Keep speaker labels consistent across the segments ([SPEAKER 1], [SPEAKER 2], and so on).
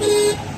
[SPEAKER 1] Beep.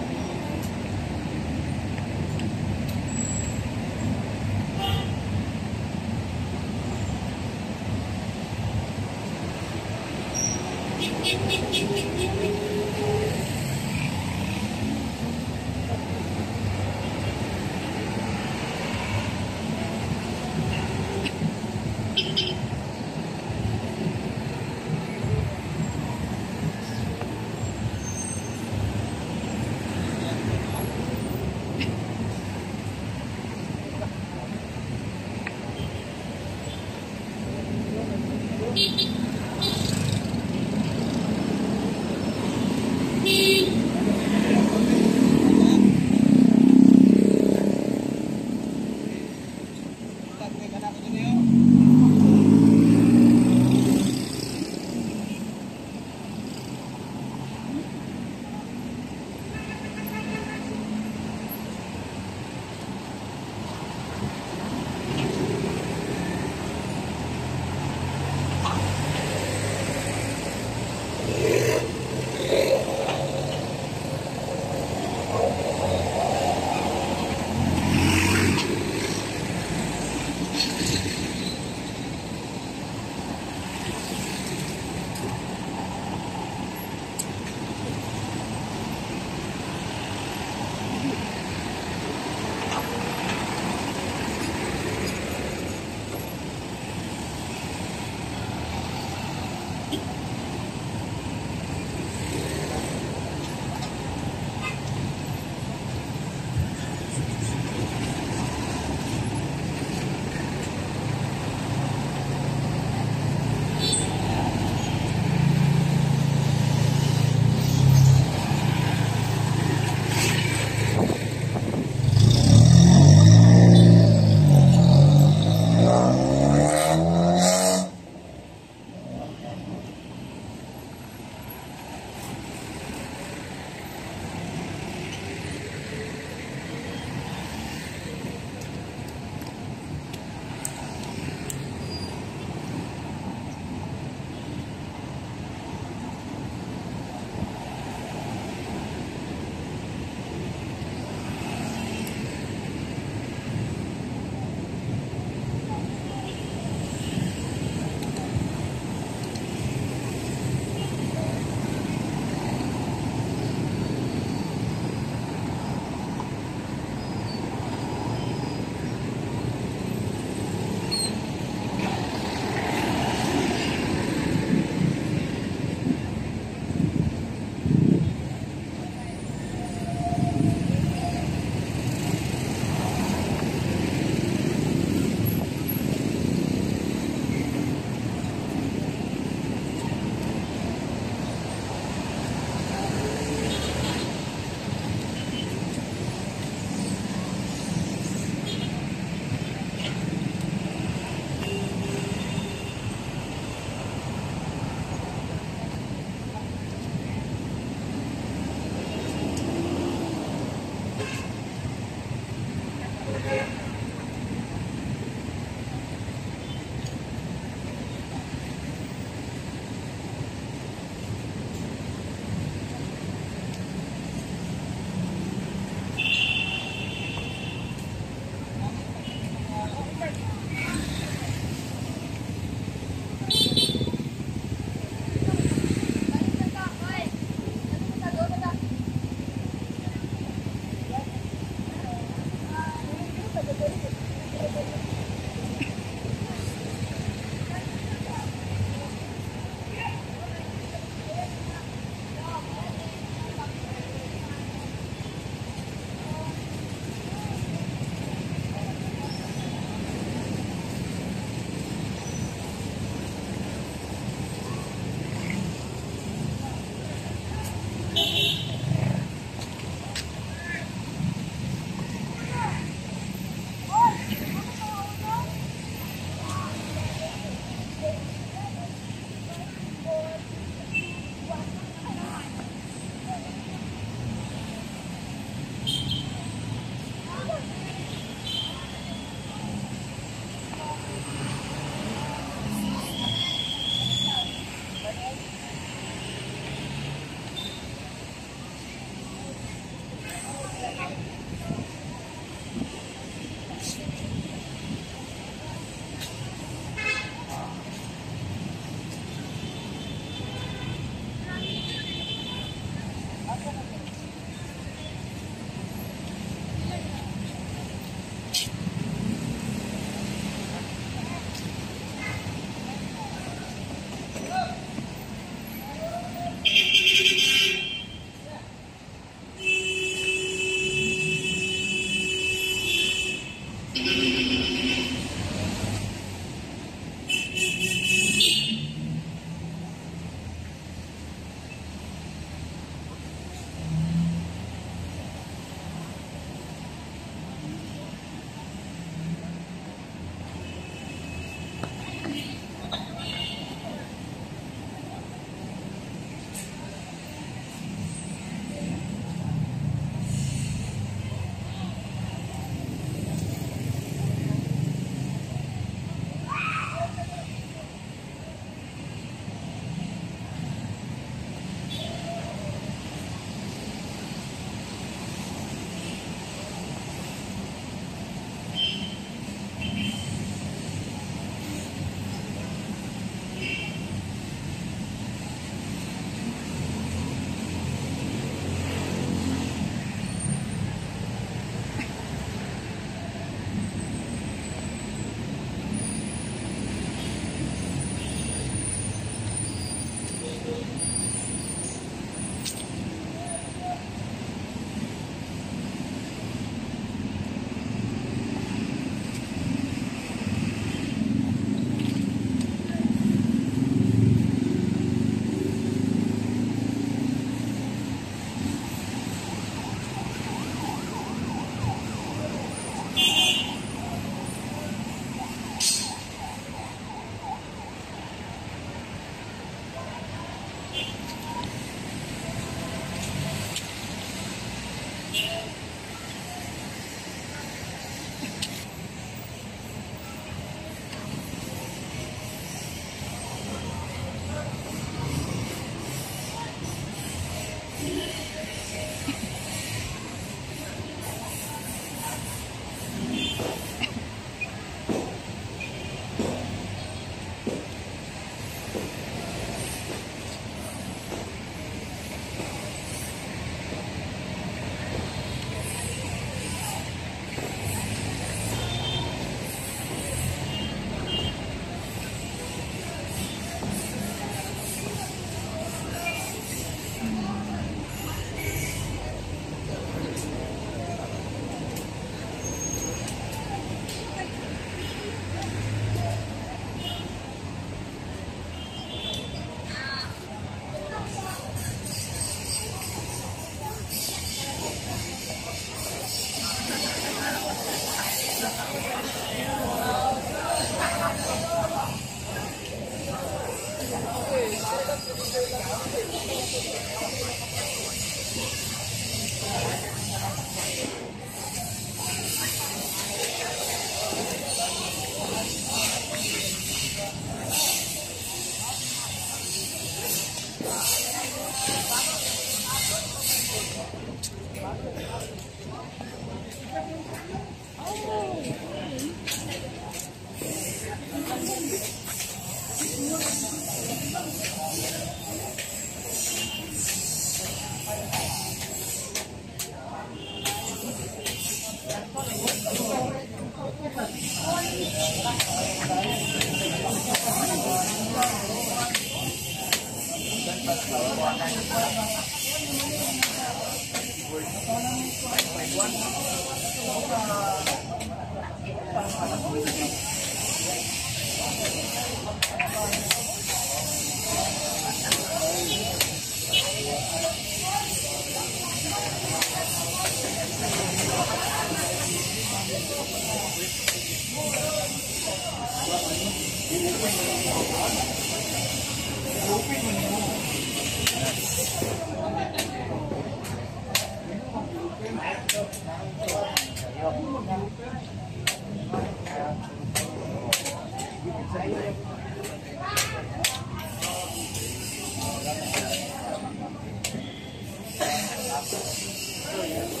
[SPEAKER 1] Oh,
[SPEAKER 2] yeah.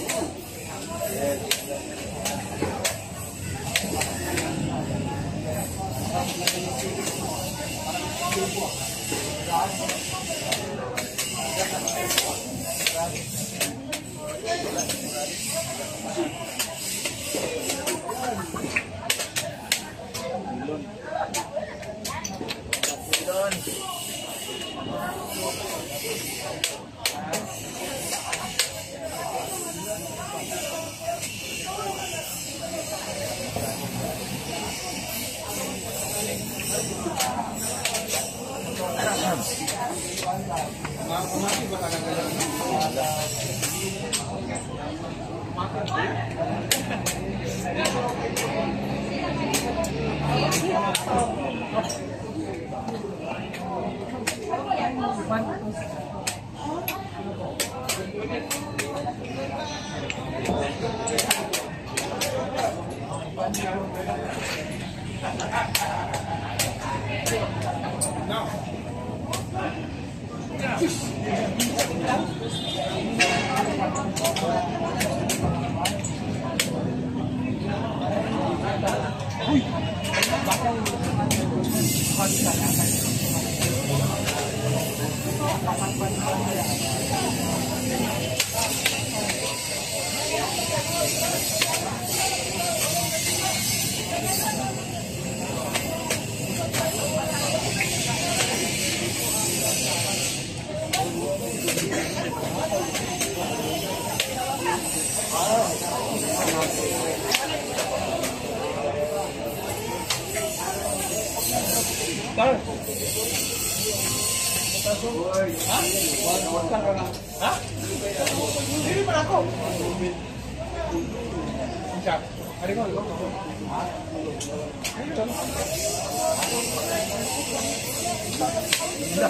[SPEAKER 2] Kal. Hah?
[SPEAKER 1] Hah? Sini pun aku. Bisa. Hari
[SPEAKER 2] kau ikut aku.
[SPEAKER 1] Bisa. Bisa.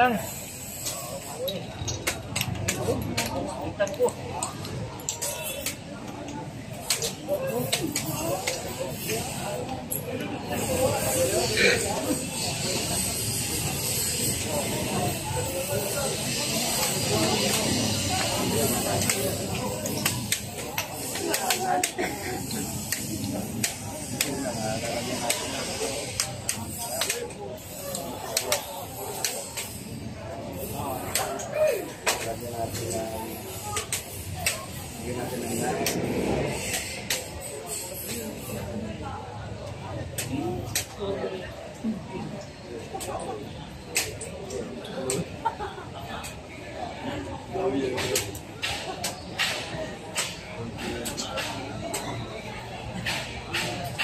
[SPEAKER 3] tăng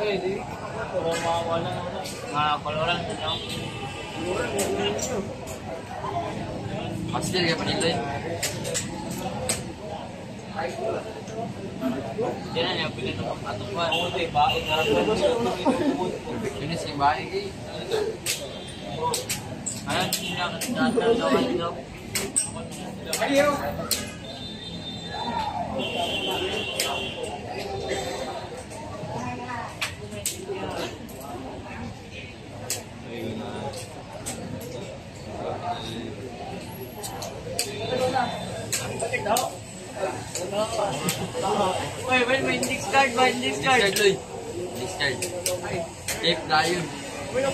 [SPEAKER 3] Pwede. Kung orang tidak lang.
[SPEAKER 1] Pastil ka pa nila yun.
[SPEAKER 3] Diyan na niya, pili na pagkatupan. Oo, tayo, bakit narapan mo
[SPEAKER 1] Discard Loy. Discard. Tape dayon.
[SPEAKER 3] Wala,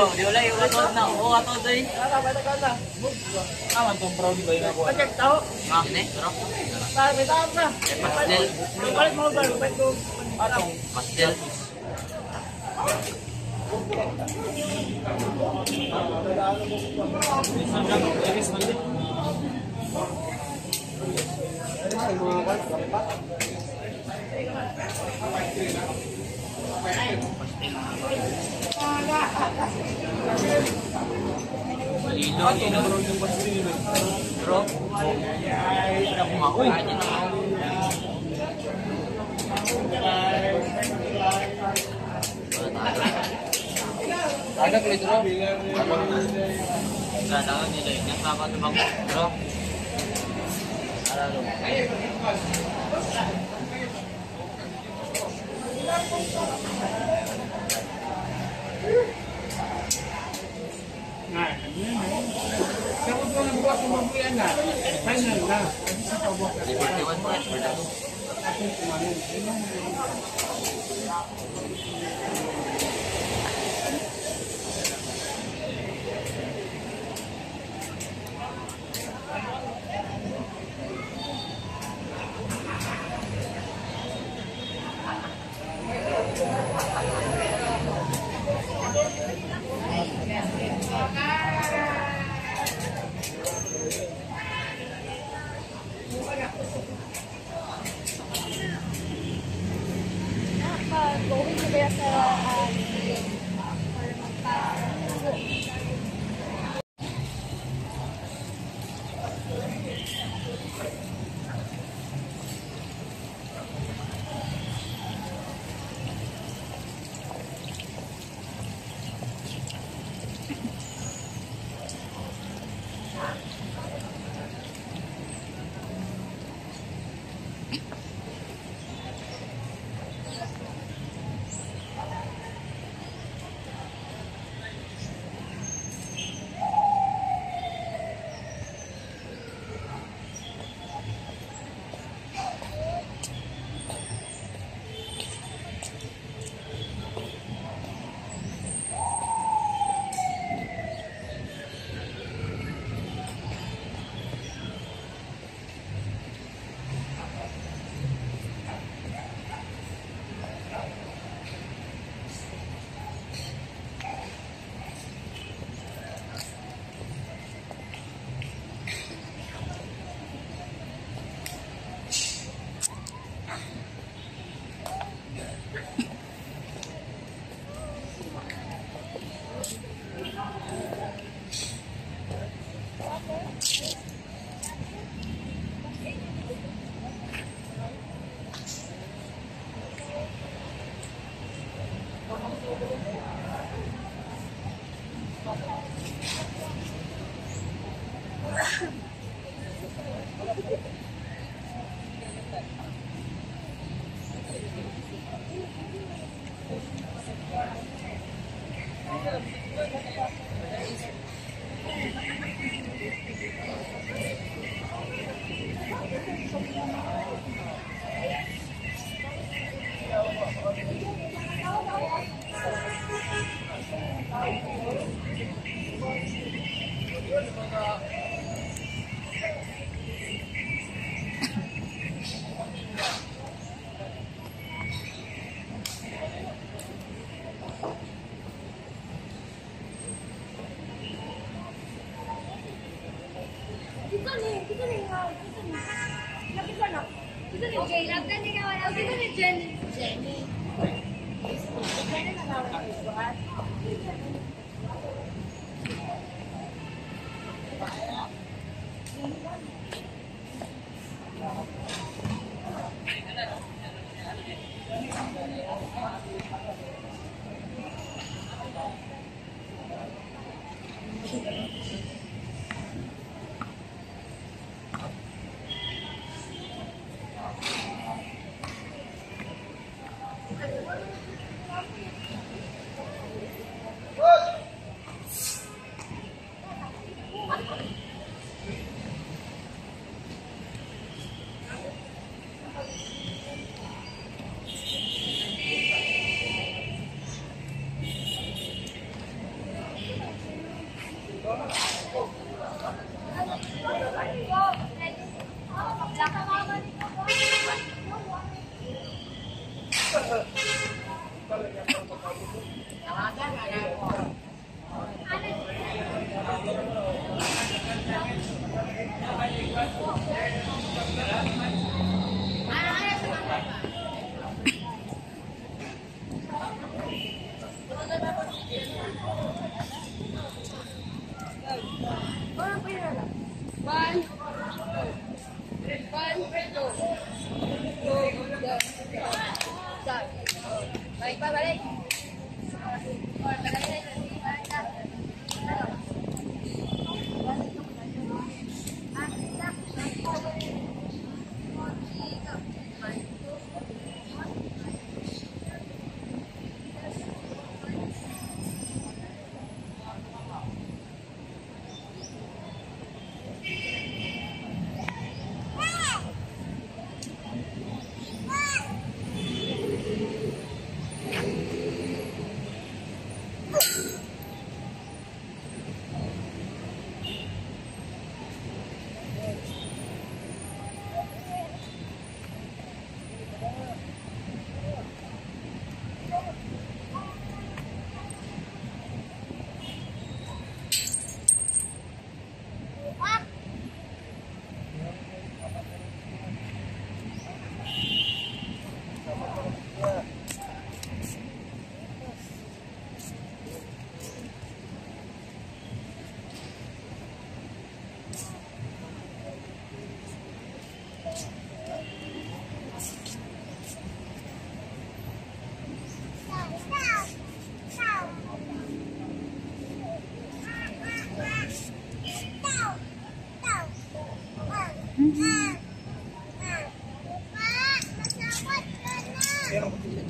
[SPEAKER 3] oh, di wala, yung atod na. Oo, atod ay. Aman tong brownie ba yun ako?
[SPEAKER 1] Ah, yun eh. Sarap. Eh, pastil.
[SPEAKER 3] Atong.
[SPEAKER 1] Pastil.
[SPEAKER 3] Malilo. Malino, yun ang Bro, para bumakoy.
[SPEAKER 1] Ada kulit bro.
[SPEAKER 3] Gak tahu nih, ingat apa tuh bang bro? Ada lu. Alalo.
[SPEAKER 2] Sakot ko ng bukas ng mabuyan na. Final na.
[SPEAKER 1] Liberty One po. Liberty.
[SPEAKER 4] going
[SPEAKER 5] aconteceram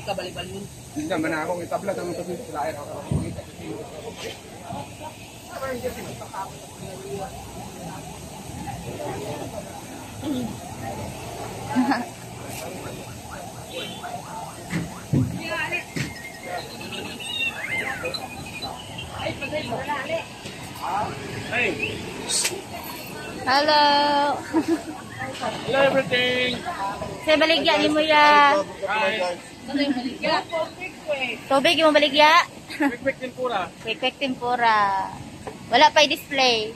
[SPEAKER 5] buka balik-balik.
[SPEAKER 2] Hindi naman ako ng tabla ng kasi sila ay ako.
[SPEAKER 4] Hello.
[SPEAKER 2] Hello everything.
[SPEAKER 4] Saya balik ya ni Muya. Bye. Tubig mo baligya.
[SPEAKER 2] Quick quick din pura.
[SPEAKER 4] Quick quick tempura. Wala pa display.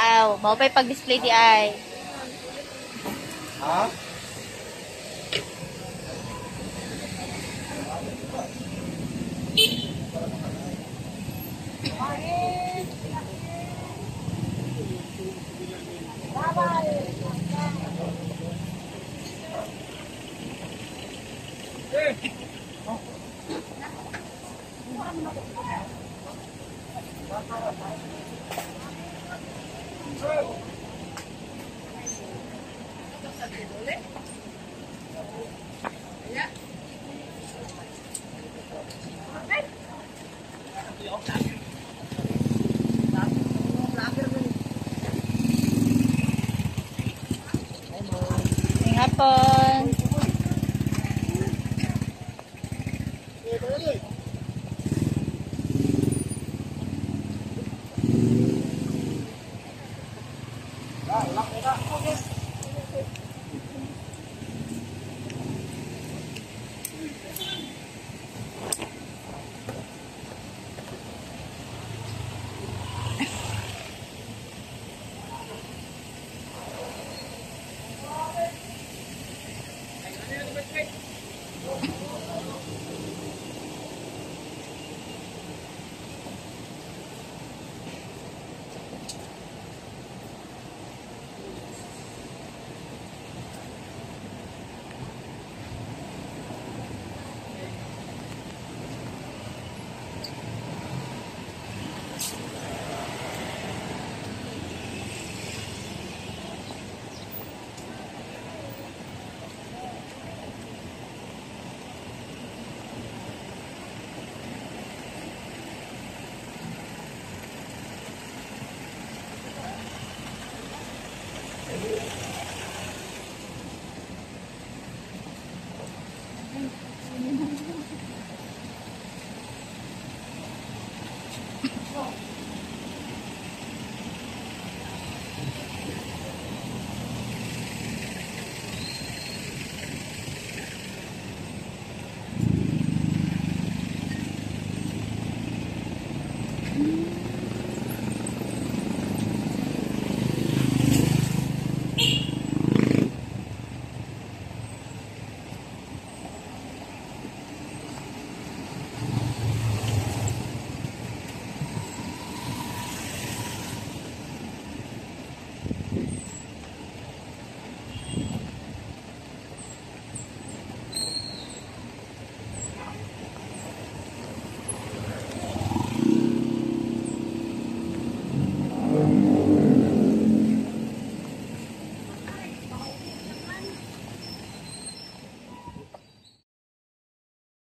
[SPEAKER 4] Aw, mao pa pag-display di ay.
[SPEAKER 2] Ha?